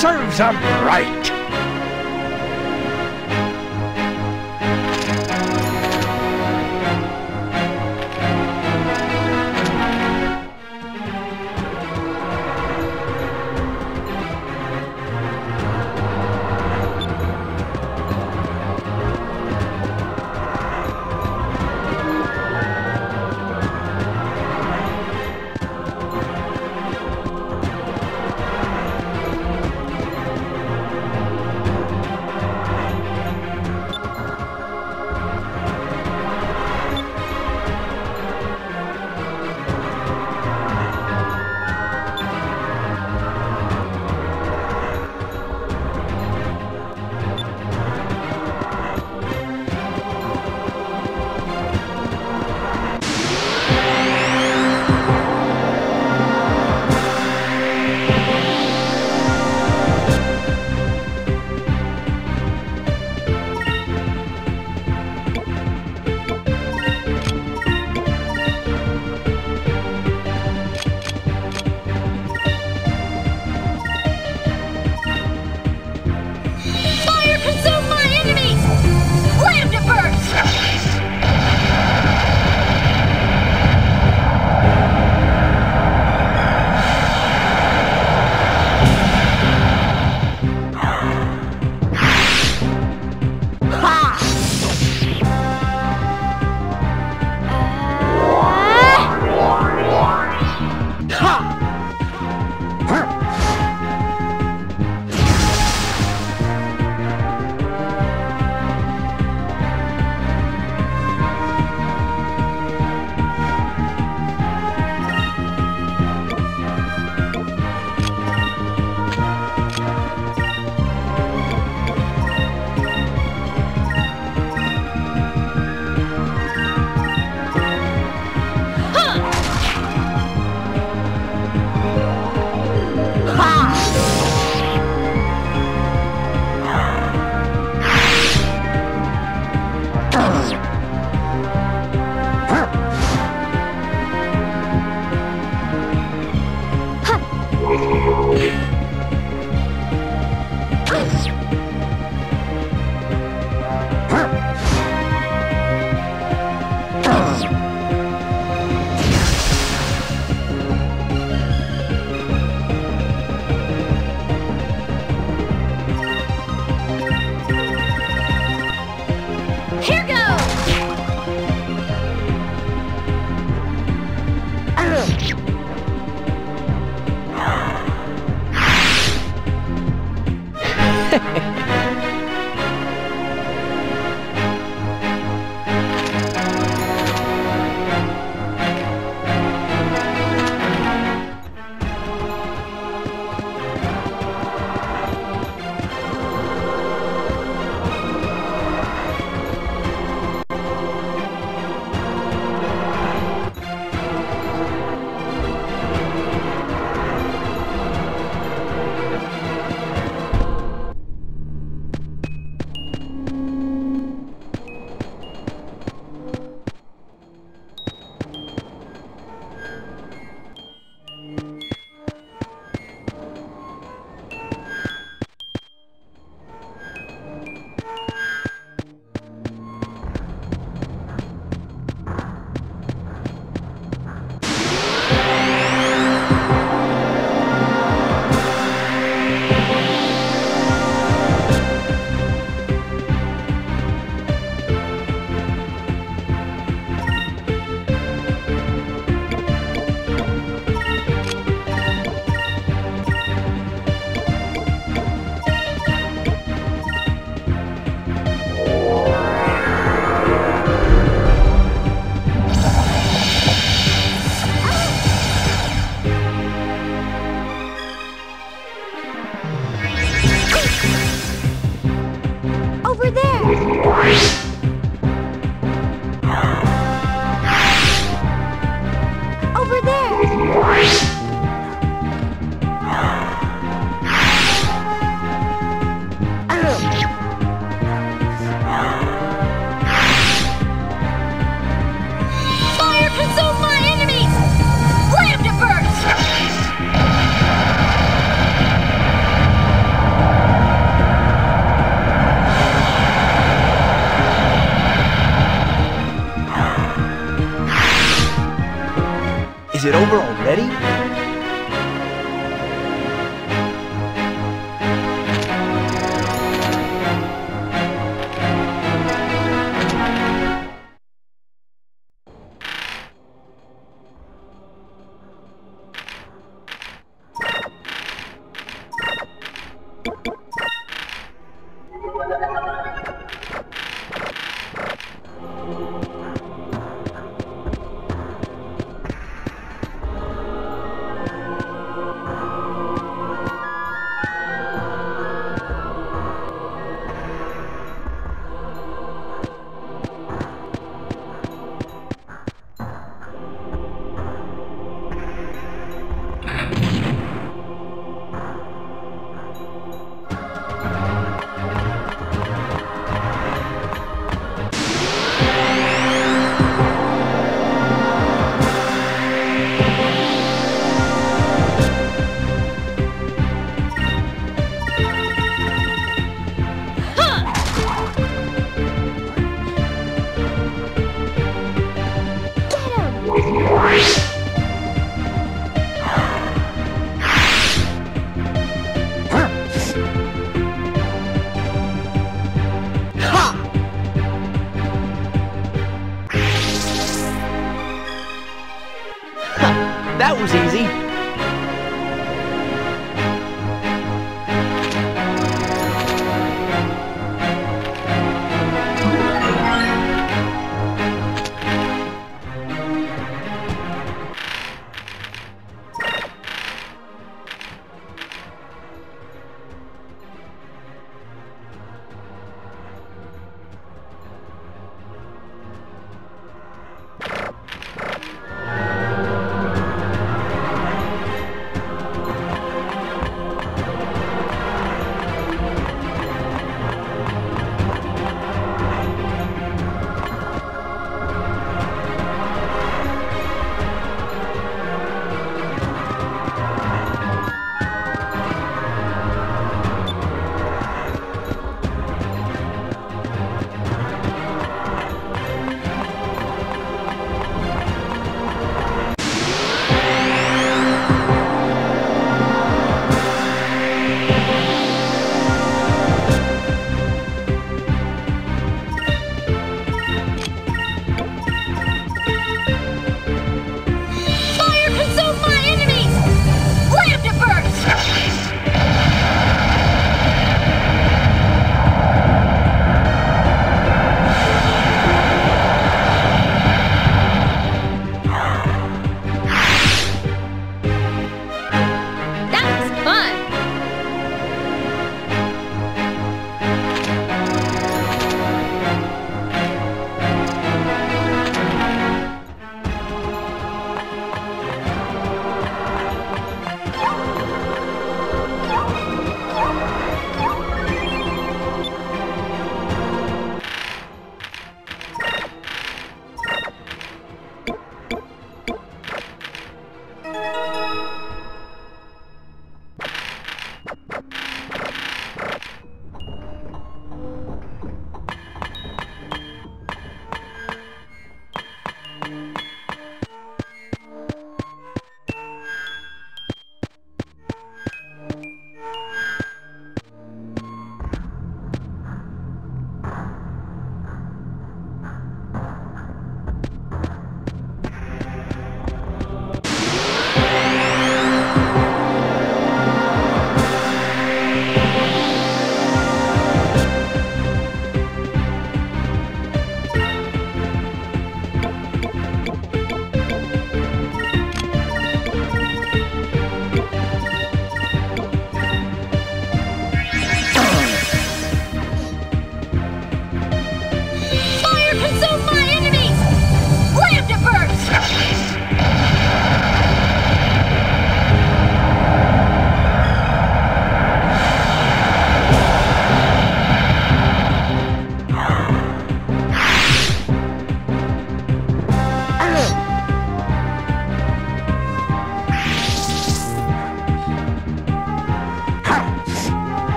Serves them right!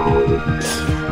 Oh,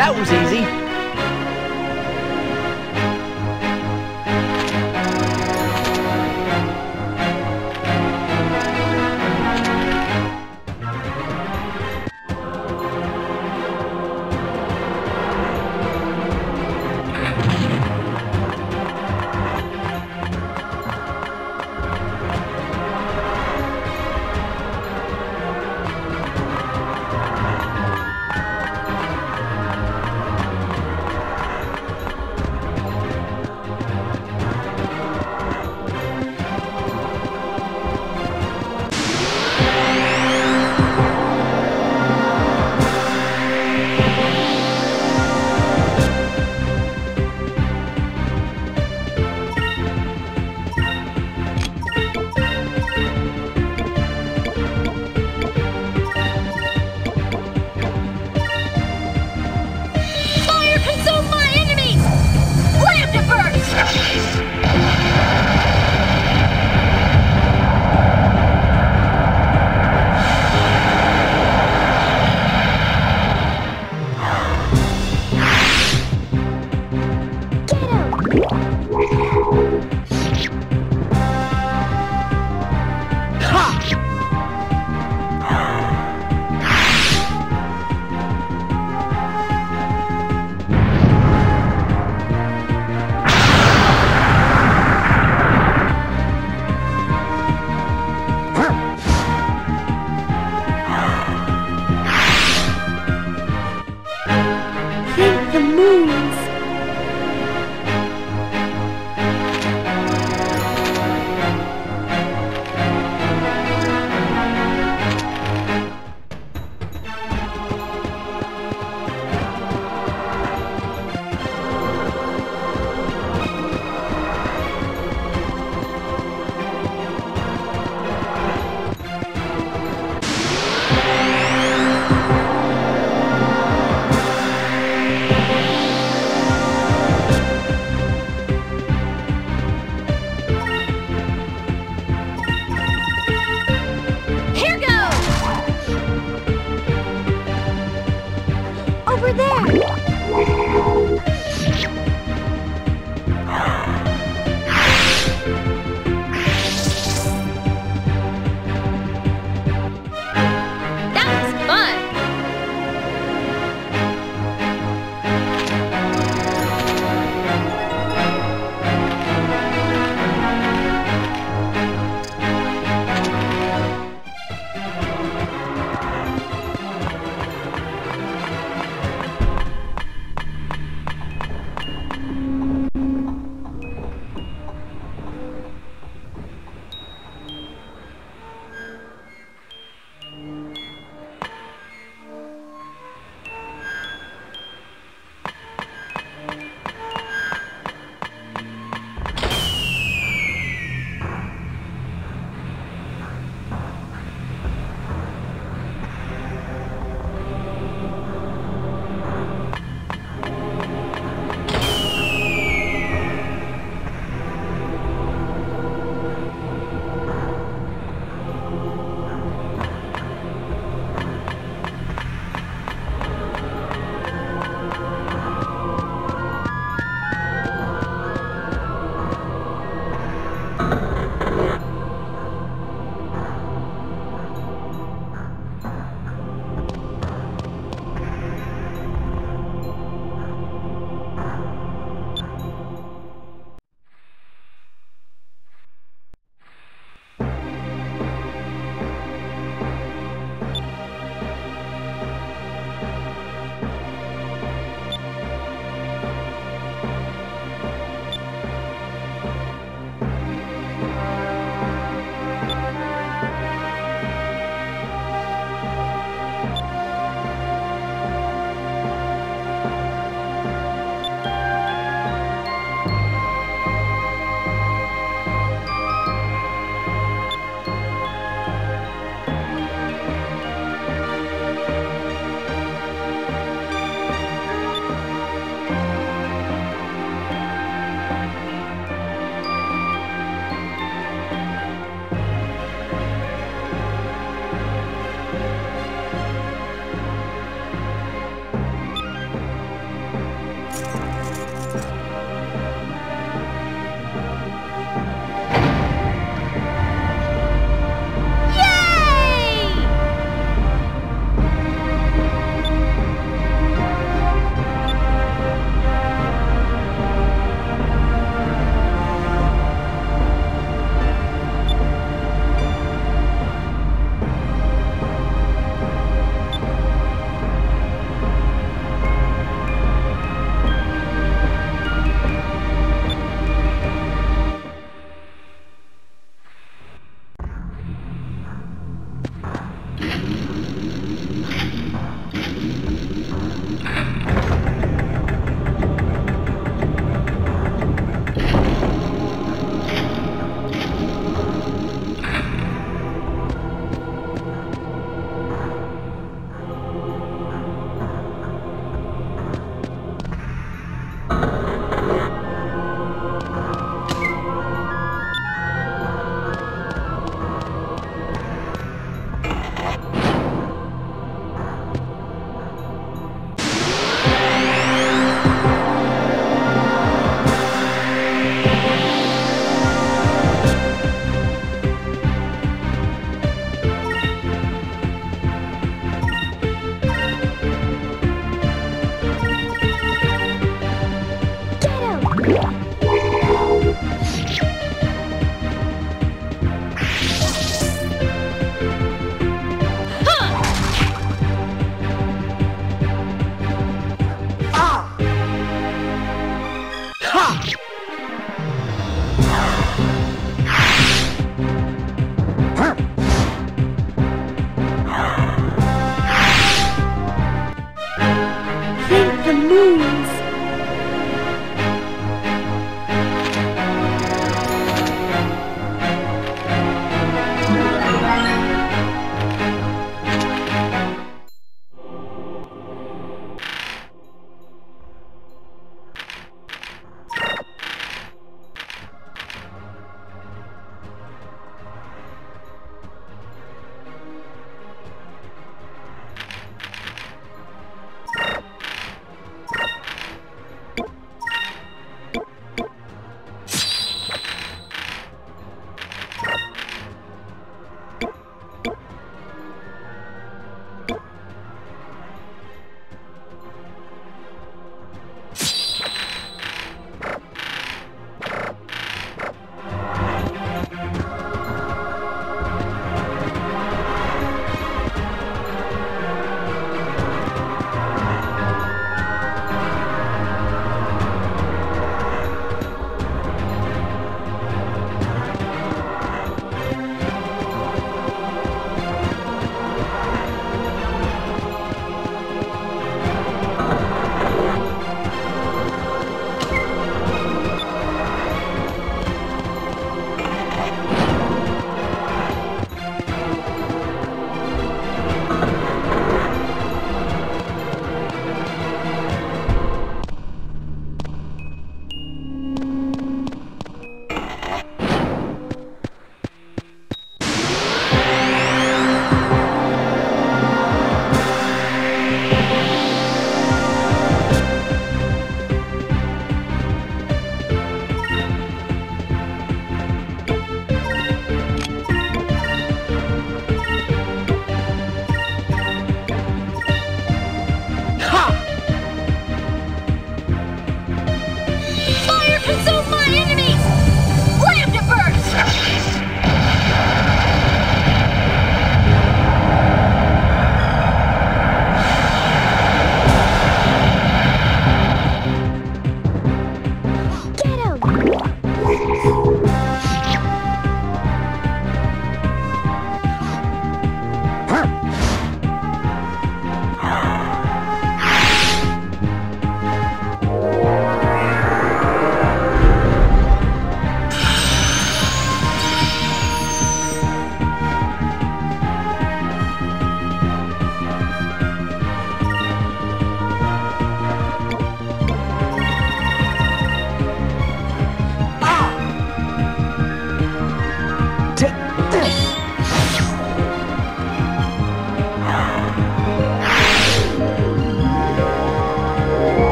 that was easy.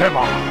Finished them